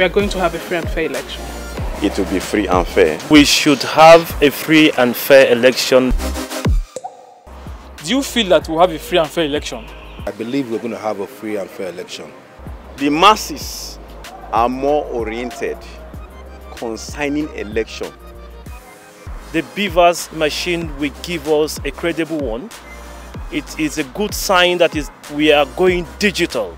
we are going to have a free and fair election? It will be free and fair. We should have a free and fair election. Do you feel that we'll have a free and fair election? I believe we're going to have a free and fair election. The masses are more oriented concerning election. The BVAS machine will give us a credible one. It is a good sign that is we are going digital,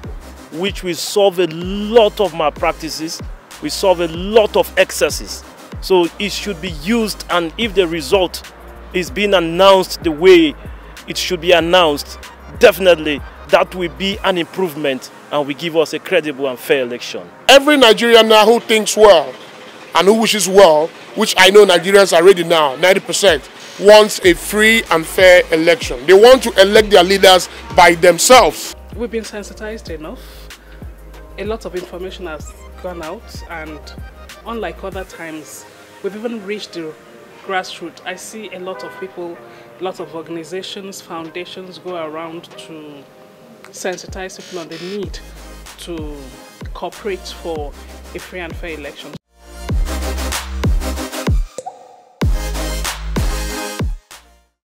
which will solve a lot of malpractices, we solve a lot of excesses. So it should be used and if the result is being announced the way it should be announced, definitely that will be an improvement and will give us a credible and fair election. Every Nigerian now who thinks well and who wishes well, which I know Nigerians are ready now, 90%, wants a free and fair election. They want to elect their leaders by themselves. We've been sensitized enough. A lot of information has gone out and unlike other times, we've even reached the grassroots. I see a lot of people, a lot of organizations, foundations go around to sensitize people on the need to cooperate for a free and fair election.